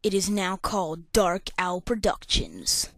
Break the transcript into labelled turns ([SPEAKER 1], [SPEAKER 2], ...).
[SPEAKER 1] It is now called Dark Owl Productions.